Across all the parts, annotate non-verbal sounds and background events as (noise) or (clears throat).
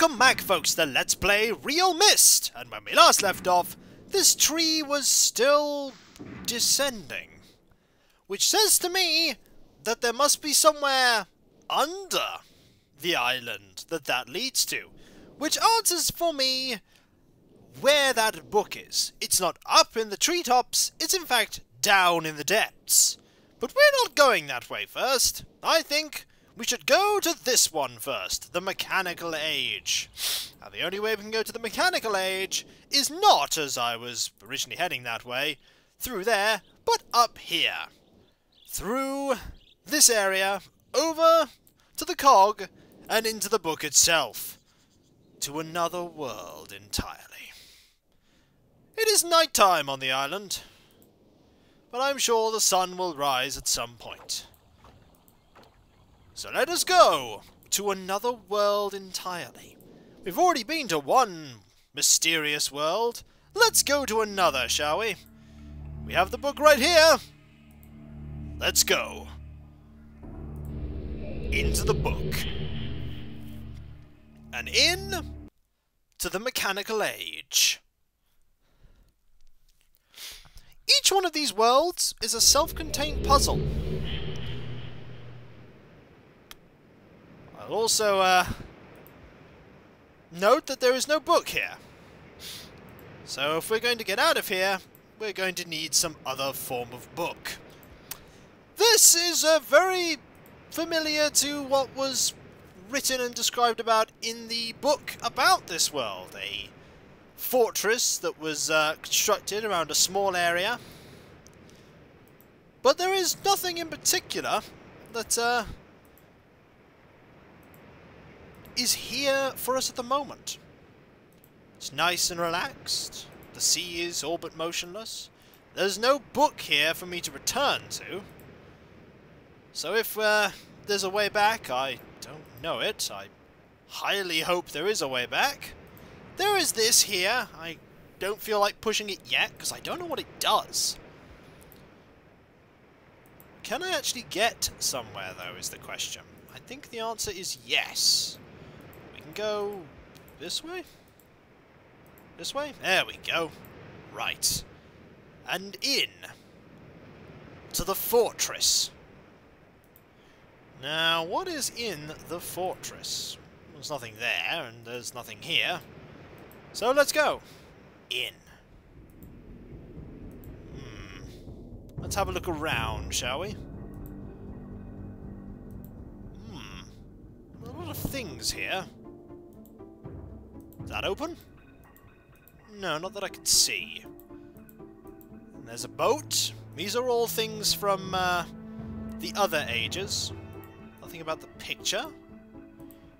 Welcome back, folks, to Let's Play realMyst! And when we last left off, this tree was still descending. Which says to me that there must be somewhere under the island that that leads to. Which answers for me where that book is. It's not up in the treetops, it's in fact down in the depths. But we're not going that way first. I think we should go to this one first, the Mechanical Age. Now, the only way we can go to the Mechanical Age is not, as I was originally heading that way, through there, but up here. Through this area, over to the cog, and into the book itself. To another world entirely. It is night time on the island, but I'm sure the sun will rise at some point. So let us go to another world entirely. We've already been to one mysterious world. Let's go to another, shall we? We have the book right here. Let's go. Into the book. And in to the mechanical age. Each one of these worlds is a self-contained puzzle. I'll also uh, note that there is no book here. So if we're going to get out of here, we're going to need some other form of book. This is uh, very familiar to what was written and described about in the book about this world. A fortress that was uh, constructed around a small area. But there is nothing in particular that uh, is here for us at the moment. It's nice and relaxed. The sea is all but motionless. There's no book here for me to return to. So if uh, there's a way back, I don't know it. I highly hope there is a way back. There is this here. I don't feel like pushing it yet, because I don't know what it does. Can I actually get somewhere, though, is the question. I think the answer is yes can go this way? This way? There we go. Right. And in to the fortress. Now, what is in the fortress? There's nothing there, and there's nothing here. So let's go. In. Hmm. Let's have a look around, shall we? Hmm. A lot of things here. That open? No, not that I can see. And there's a boat. These are all things from uh, the other ages. Nothing about the picture.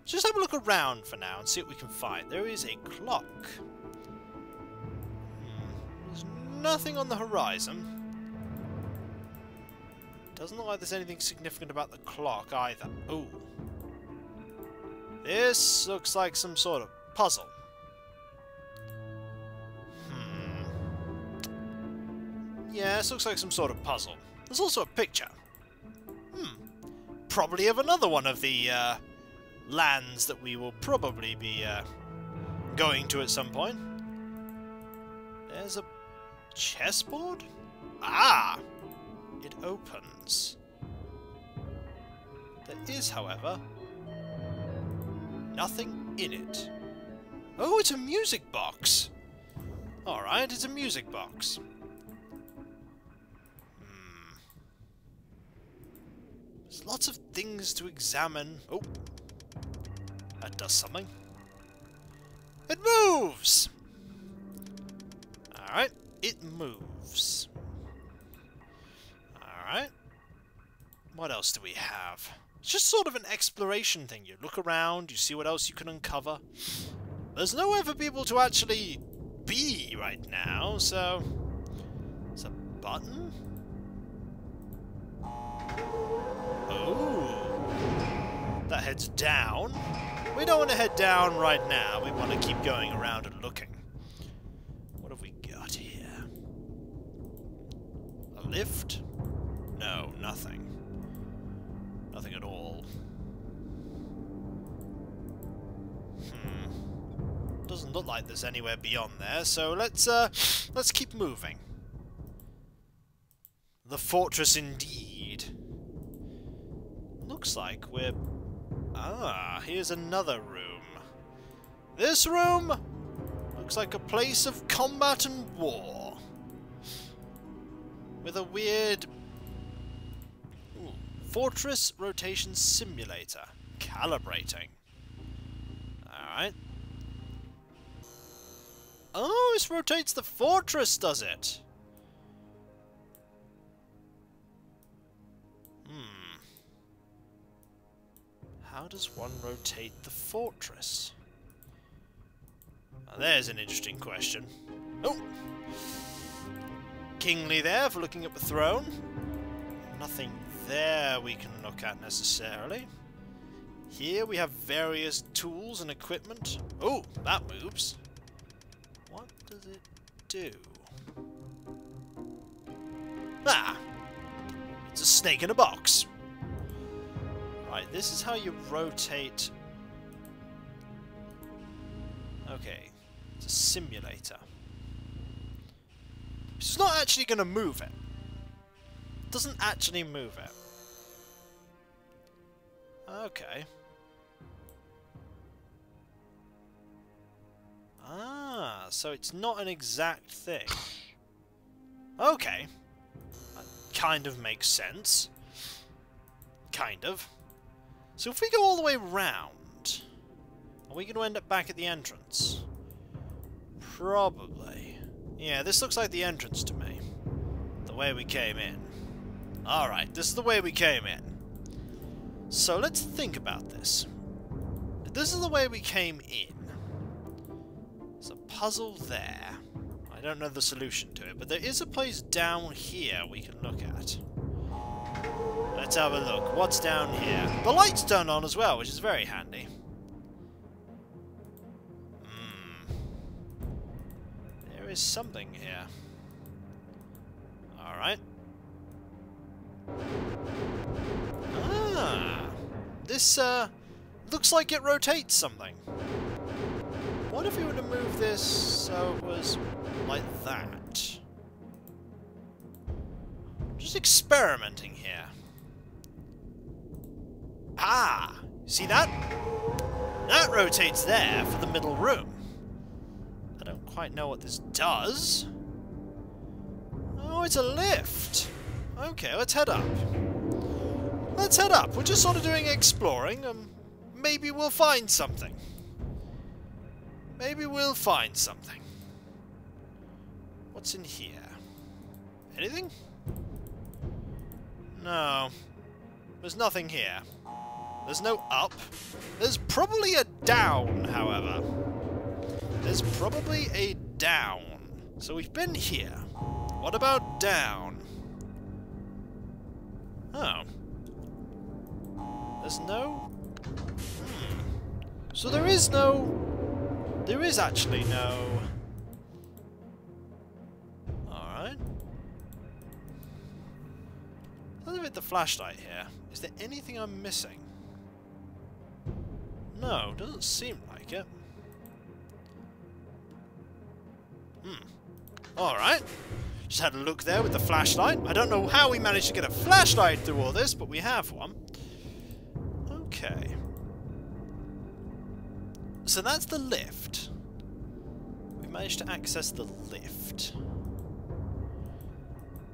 Let's just have a look around for now and see what we can find. There is a clock. Hmm. There's nothing on the horizon. Doesn't look like there's anything significant about the clock either. Ooh. This looks like some sort of puzzle. Yeah, this looks like some sort of puzzle. There's also a picture. Hmm. Probably of another one of the uh, lands that we will probably be uh, going to at some point. There's a chessboard? Ah! It opens. There is, however, nothing in it. Oh, it's a music box! Alright, it's a music box. There's lots of things to examine. Oh, that does something. It moves! Alright, it moves. Alright. What else do we have? It's just sort of an exploration thing. You look around, you see what else you can uncover. There's nowhere for people to actually be right now, so... It's a button? That heads down. We don't want to head down right now. We want to keep going around and looking. What have we got here? A lift? No, nothing. Nothing at all. Hmm. doesn't look like there's anywhere beyond there, so let's uh let's keep moving. The fortress indeed. Looks like we're Ah, here's another room. This room looks like a place of combat and war. With a weird fortress rotation simulator. Calibrating. Alright. Oh, this rotates the fortress, does it? How does one rotate the fortress? Now, there's an interesting question. Oh! Kingly there for looking at the throne. Nothing there we can look at necessarily. Here we have various tools and equipment. Oh, that moves. What does it do? Ah! It's a snake in a box. Right, this is how you rotate... Okay, it's a simulator. It's not actually going to move it. it. Doesn't actually move it. Okay. Ah, so it's not an exact thing. Okay. That kind of makes sense. Kind of. So if we go all the way round, are we going to end up back at the entrance? Probably. Yeah, this looks like the entrance to me. The way we came in. Alright, this is the way we came in. So let's think about this. This is the way we came in. There's a puzzle there. I don't know the solution to it, but there is a place down here we can look at. Let's have a look. What's down here? The light's turned on as well, which is very handy. Hmm. There is something here. Alright. Ah! This, uh, looks like it rotates something. What if we were to move this so it was like that? Just experimenting here. Ah! See that? That rotates there for the middle room. I don't quite know what this does. Oh, it's a lift. Okay, let's head up. Let's head up. We're just sort of doing exploring. Um, maybe we'll find something. Maybe we'll find something. What's in here? Anything? No. There's nothing here. There's no up. There's probably a down, however. There's probably a down. So we've been here. What about down? Oh. There's no... Hmm. So there is no there is actually no... Look at the flashlight here. Is there anything I'm missing? No, doesn't seem like it. Hmm. Alright. Just had a look there with the flashlight. I don't know how we managed to get a flashlight through all this, but we have one. Okay. So that's the lift. We managed to access the lift.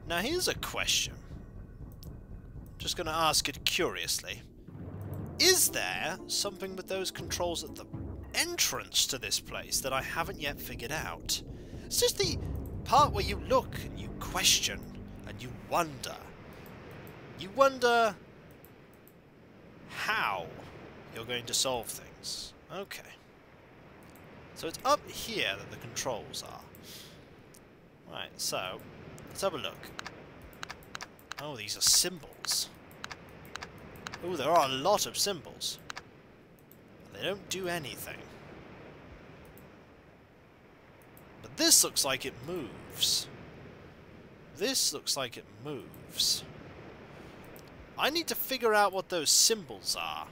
Now here's a question. Just going to ask it curiously. Is there something with those controls at the entrance to this place that I haven't yet figured out? It's just the part where you look and you question and you wonder. You wonder how you're going to solve things. Okay. So it's up here that the controls are. Right, so, let's have a look. Oh, these are symbols. Oh, there are a lot of symbols. They don't do anything. But this looks like it moves. This looks like it moves. I need to figure out what those symbols are.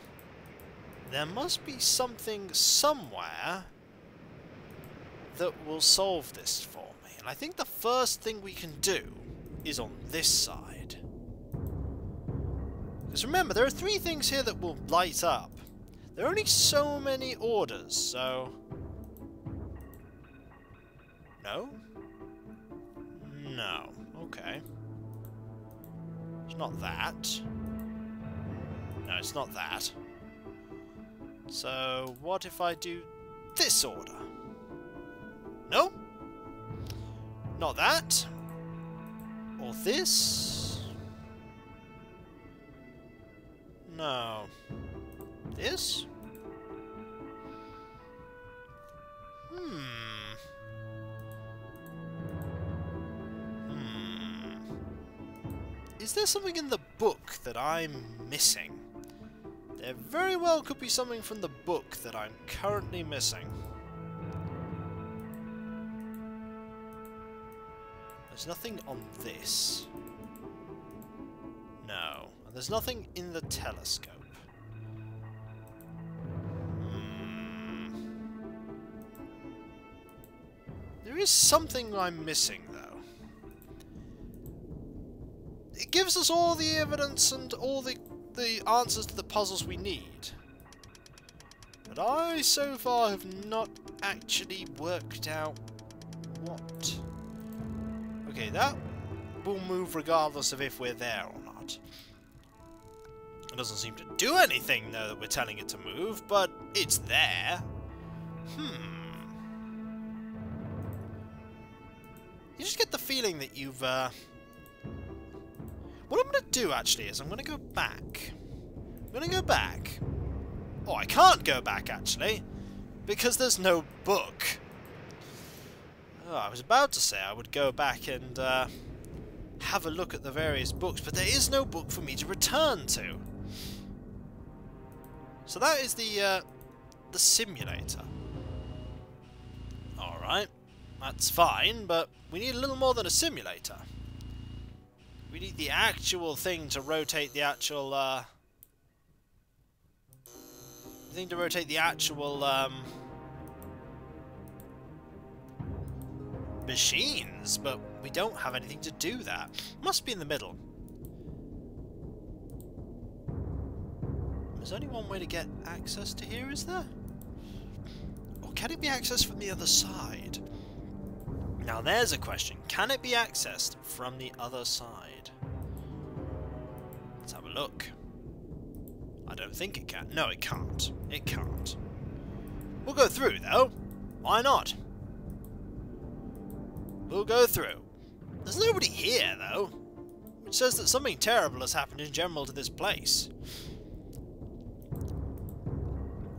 There must be something somewhere that will solve this for me. And I think the first thing we can do is on this side. Because remember, there are three things here that will light up. There are only so many orders, so... No? No. Okay. It's not that. No, it's not that. So, what if I do this order? No? Not that? Or this? No. This? Hmm. Hmm. Is there something in the book that I'm missing? There very well could be something from the book that I'm currently missing. There's nothing on this. There's nothing in the telescope. Hmm. There is something I'm missing, though. It gives us all the evidence and all the, the answers to the puzzles we need. But I, so far, have not actually worked out what. Okay, that will move regardless of if we're there or not. It doesn't seem to do anything, though, that we're telling it to move, but it's there. Hmm. You just get the feeling that you've, uh... What I'm going to do, actually, is I'm going to go back. I'm going to go back. Oh, I can't go back, actually, because there's no book. Oh, I was about to say I would go back and uh, have a look at the various books, but there is no book for me to return to. So that is the uh, the simulator. Alright, that's fine, but we need a little more than a simulator. We need the actual thing to rotate the actual... Uh, thing to rotate the actual... Um, machines, but we don't have anything to do that. Must be in the middle. There's only one way to get access to here, is there? Or can it be accessed from the other side? Now there's a question. Can it be accessed from the other side? Let's have a look. I don't think it can. No, it can't. It can't. We'll go through, though. Why not? We'll go through. There's nobody here, though. Which says that something terrible has happened in general to this place.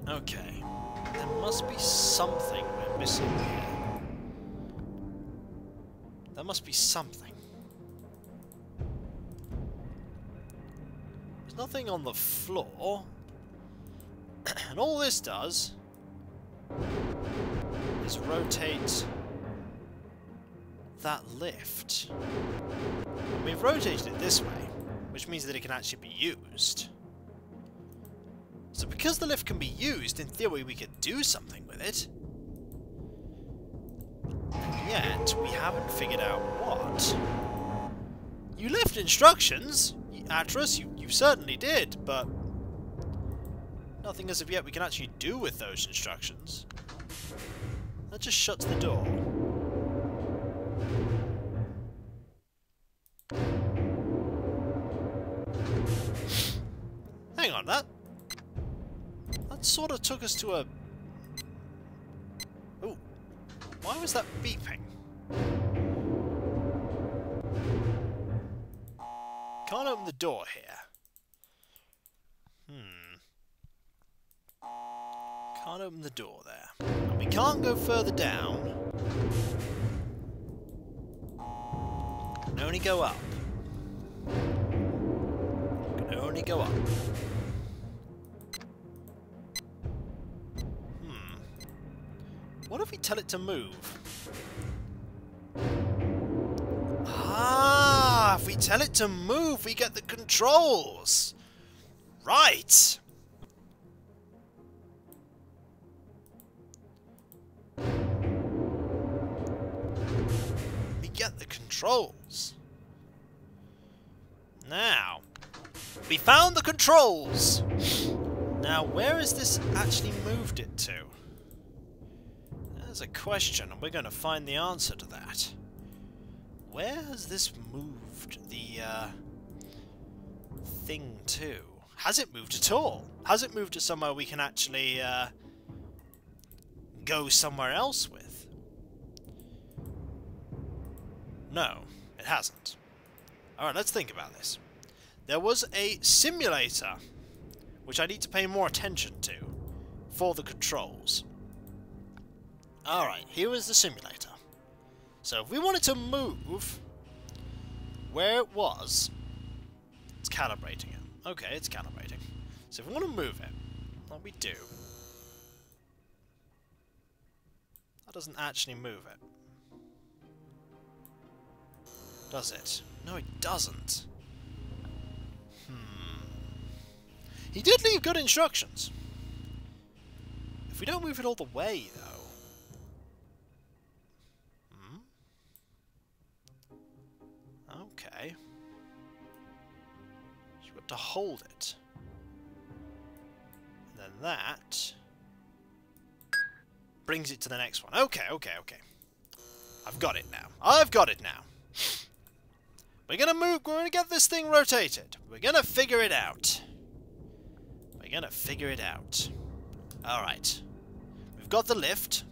Okay. There must be something we're missing here. There must be something. There's nothing on the floor. (clears throat) and all this does is rotate that lift? We've rotated it this way, which means that it can actually be used. So because the lift can be used, in theory we could do something with it. And yet, we haven't figured out what. You left instructions, Atrus, you, you certainly did, but nothing as of yet we can actually do with those instructions. That just shuts the door. Sort of took us to a... Oh, why was that beeping? Can't open the door here. Hmm. Can't open the door there. And we can't go further down. Can only go up. Can only go up. If we tell it to move? Ah, if we tell it to move, we get the controls. Right. We get the controls. Now, we found the controls! Now, where has this actually moved it to? There's a question, and we're going to find the answer to that. Where has this moved the, uh, thing to? Has it moved at all? Has it moved to somewhere we can actually, uh, go somewhere else with? No, it hasn't. Alright, let's think about this. There was a simulator, which I need to pay more attention to, for the controls. Alright, here is the simulator. So if we wanted to move where it was, it's calibrating it. Okay, it's calibrating. So if we want to move it, what we do, that doesn't actually move it. Does it? No, it doesn't. Hmm. He did leave good instructions. If we don't move it all the way, though... To hold it. And then that... brings it to the next one. Okay, okay, okay. I've got it now. I've got it now. We're gonna move, we're gonna get this thing rotated. We're gonna figure it out. We're gonna figure it out. Alright. We've got the lift.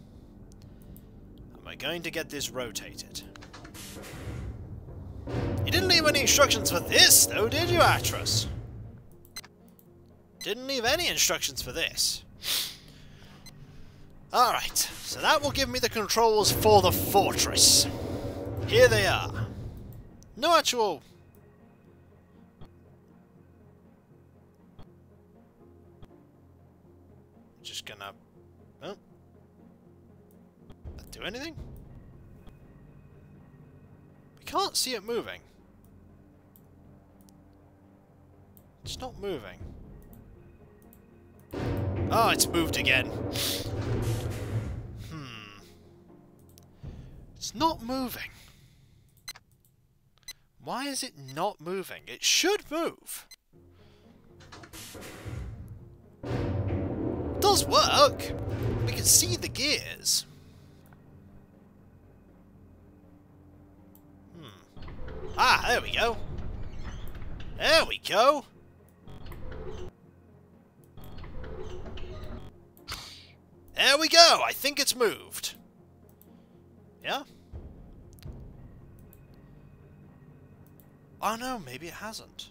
And we're going to get this rotated. You didn't leave any instructions for this, though, did you, Atrus? Didn't leave any instructions for this. Alright, so that will give me the controls for the fortress. Here they are. No actual... Just gonna... Oh. Do anything? Can't see it moving. It's not moving. Oh, it's moved again. Hmm. It's not moving. Why is it not moving? It should move. It does work. We can see the gears. Hmm. Ah, there we go. There we go. There we go. I think it's moved. Yeah? Oh no, maybe it hasn't.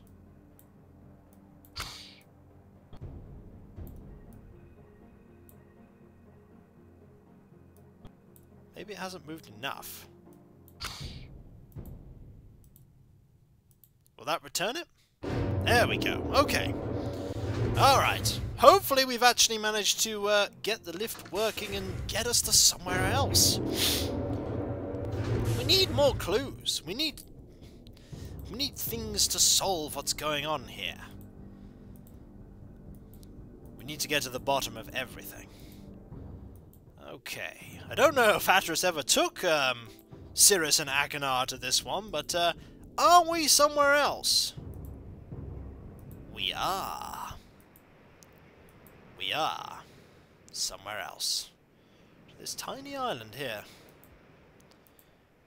Maybe it hasn't moved enough. Will that return it? There we go. Okay. Alright. Hopefully we've actually managed to uh, get the lift working and get us to somewhere else. We need more clues. We need we need things to solve what's going on here. We need to get to the bottom of everything. Okay. I don't know if Atrus ever took um, Sirrus and Achenar to this one, but uh, are we somewhere else? We are. We are. Somewhere else. This tiny island here.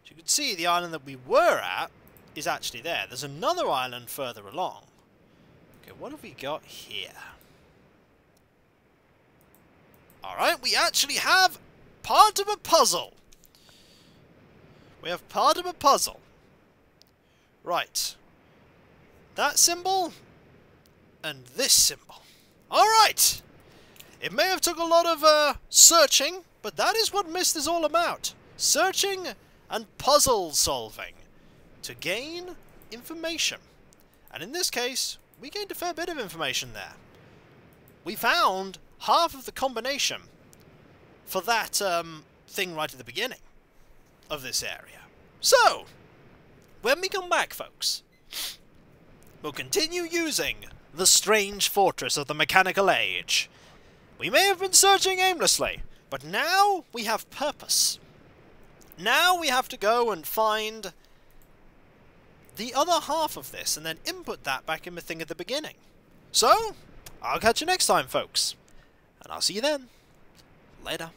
As you can see, the island that we were at is actually there. There's another island further along. Okay, what have we got here? Alright, we actually have part of a puzzle. We have part of a puzzle. Right. That symbol and this symbol. Alright! It may have took a lot of uh, searching, but that is what Myst is all about. Searching and puzzle solving to gain information. And in this case, we gained a fair bit of information there. We found half of the combination for that um, thing right at the beginning of this area. So, when we come back, folks, we'll continue using the strange fortress of the mechanical age. We may have been searching aimlessly, but now we have purpose. now we have to go and find the other half of this and then input that back in the thing at the beginning. So, I'll catch you next time, folks. And I'll see you then. Later.